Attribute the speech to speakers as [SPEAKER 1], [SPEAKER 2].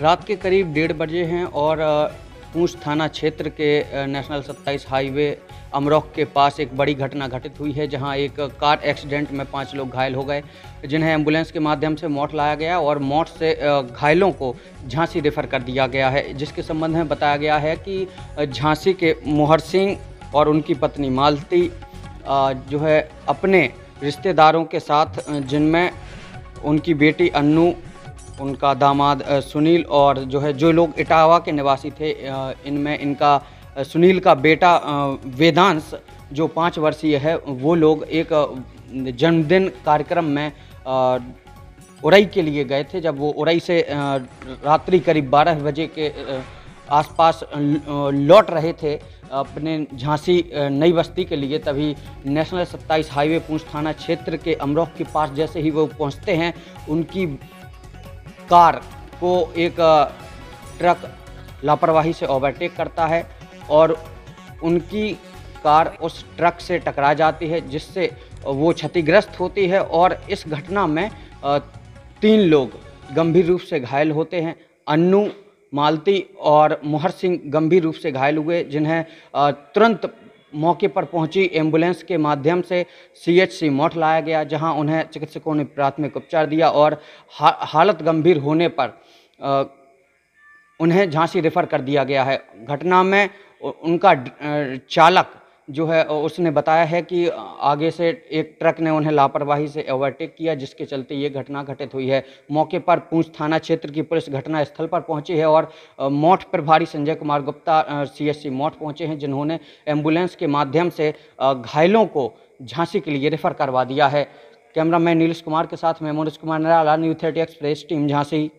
[SPEAKER 1] रात के करीब डेढ़ बजे हैं और पूंछ थाना क्षेत्र के नेशनल 27 हाईवे अमरोह के पास एक बड़ी घटना घटित हुई है, जहाँ एक कार एक्सीडेंट में पाँच लोग घायल हो गए, जिन्हें एंबुलेंस के माध्यम से मौत लाया गया और मौत से घायलों को झांसी रेफर कर दिया गया है, जिसके संबंध में बताया गया है कि झांसी के मोहर सिंह और उनकी पत्नी मालती जो है, अपने रिश्तेदारों के साथ जिनमें उनकी बेटी अन्नू उनका दामाद सुनील और जो है, जो लोग इटावा के निवासी थे इनमें इनका सुनील का बेटा वेदांश जो पाँच वर्षीय है, वो लोग एक जन्मदिन कार्यक्रम में उरई के लिए गए थे। जब वो उरई से रात्रि करीब 12 बजे के आसपास लौट रहे थे, अपने झांसी नई बस्ती के लिए, तभी नेशनल 27 हाईवे पूंछ थाना क्षेत्र के अमरोह के पास जैसे ही वो पहुँचते हैं, उनकी कार को एक ट्रक लापरवाही से ओवरटेक करता है और उनकी कार उस ट्रक से टकरा जाती है, जिससे वो क्षतिग्रस्त होती है और इस घटना में तीन लोग गंभीर रूप से घायल होते हैं। अन्नू मालती और मोहर सिंह गंभीर रूप से घायल हुए, जिन्हें तुरंत मौके पर पहुँची। एंबुलेंस के माध्यम से सीएचसी मौठ लाया गया जहाँ उन्हें चिकित्सकों ने प्राथमिक उपचार दिया और हा, हालत गंभीर होने पर आ, उन्हें झांसी रेफर कर दिया गया है। घटना में उनका चालक जो है उसने बताया है कि आगे से एक ट्रक ने उन्हें लापरवाही से ओवरटेक किया, जिसके चलते ये घटना घटित हुई है। मौके पर पूंछ थाना क्षेत्र की पुलिस घटना स्थल पर पहुँची है और मौत प्रभारी संजय कुमार गुप्ता सीएससी मौत पहुँचे हैं, जिन्होंने एंबुलेंस के माध्यम से घायलों को झांसी के लिए रेफर करवा दिया है। कैमरामैन नीलेश कुमार के साथ मैं, Manoj Kumar Nirala, new thirty express, team Jhansi.